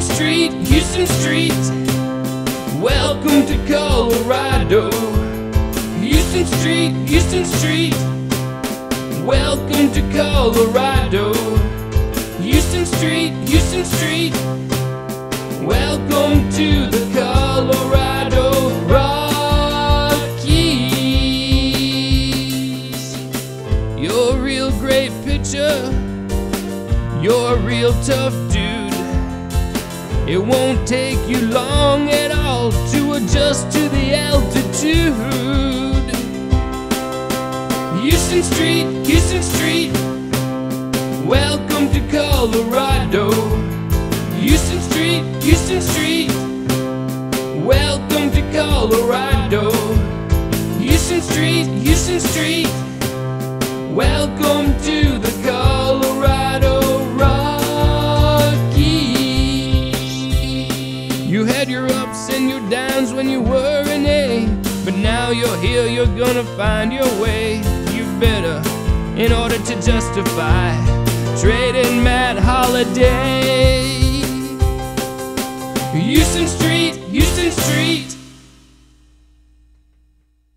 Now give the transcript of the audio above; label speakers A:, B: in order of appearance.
A: Street, Huston Street. Welcome to Colorado. Huston Street, Huston Street. Welcome to Colorado. Huston Street, Huston Street. Welcome to the Colorado Rockies. You're a real great pitcher. You're a real tough dude. It won't take you long at all to adjust to the altitude. Huston Street, Huston Street. Welcome to Colorado. Huston Street, Huston Street. Welcome to Colorado. Huston Street, Huston Street. Had your ups and your downs when you were an A, but now you're here, you're gonna find your way. You better, in order to justify trading Matt Holliday. Huston Street, Huston Street.